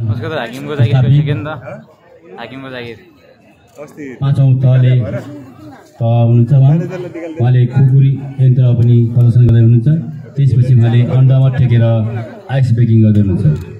उसको त हाकिमको जागिर गइसक्यो नि त हाकिमको जागिर पाँचौँ तहले तह हुनुहुन्छ उहाँ उहाँले खुकुरी यन्त्र पनि प्रदर्शन गर्दै हुनुहुन्छ त्यसपछि उहाँले अन्डामा टेकेर आइस ब्रेकिङ गर्दै हुनुहुन्छ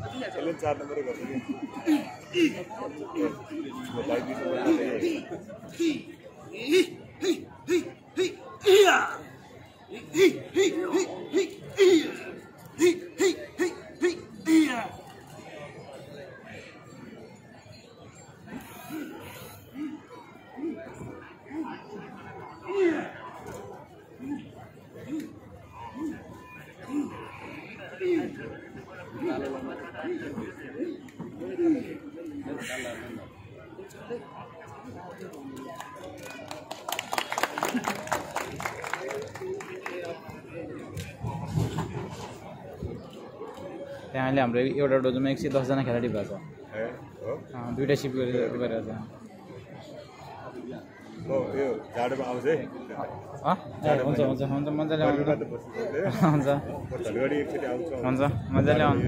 त्यहाँले हाम्रो एउटा डोजोमा एक सौ दस जना खिलाड़ी छ दुइटा सिप गरेर हुन्छ हुन्छ हुन्छ मजाले। हुन्छ। हुन्छ मजाले आउनु।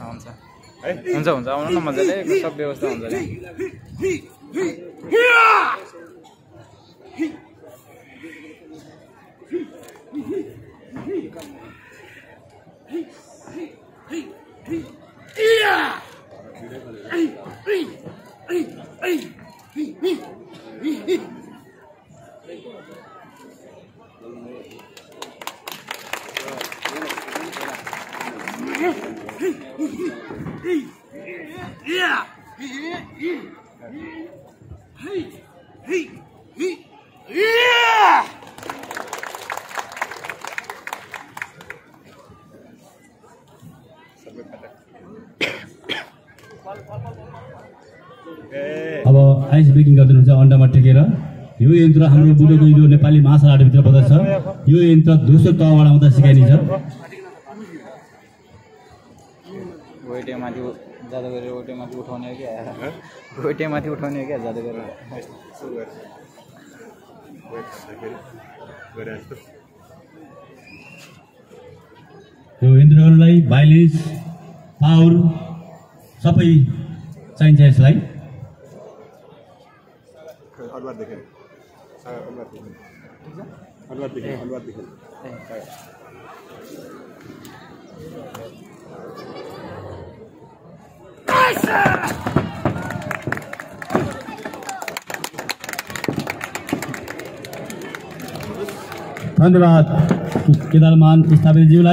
हुन्छ। है? हुन्छ हुन्छ आउनु न मजाले। सब व्यवस्था हुन्छ yeah. Hey, hey, hey, yeah. अब आइस ब्रेकिङ गर्दै हुनुहुन्छ अन्डामा टेकेर। यो यन्त्र हाम्रो बुढो गहिरो नेपाली महासागर आठभित्र पर्दछ यो यन्त्र दोस्रो तहबाट आउँदा सिकाइनेछ गरेर उठाउने हो क्या? उठाउने हो गरेर? यो यन्त्रहरूलाई भाइलेन्स पावर सबै चाहिन्छ यसलाई। अलवर देखें अलवर देखें अलवर देखें अलवर देखें धन्यवाद। केदारमान स्थापित जीवन